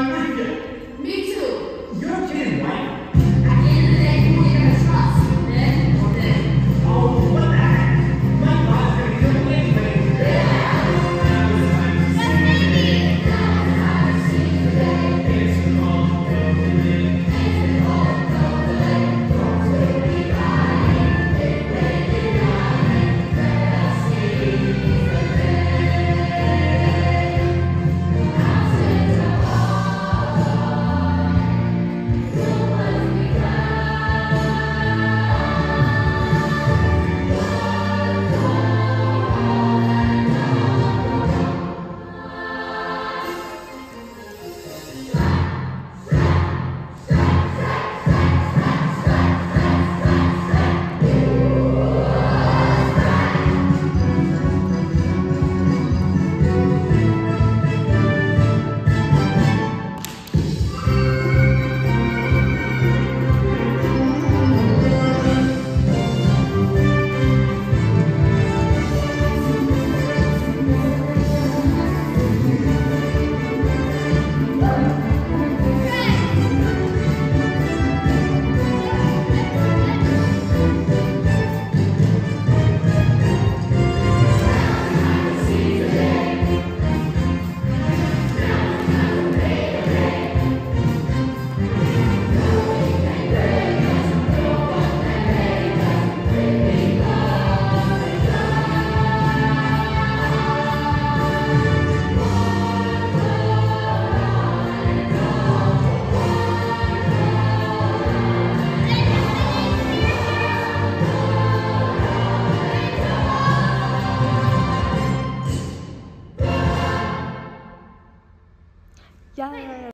You. Me too. 呀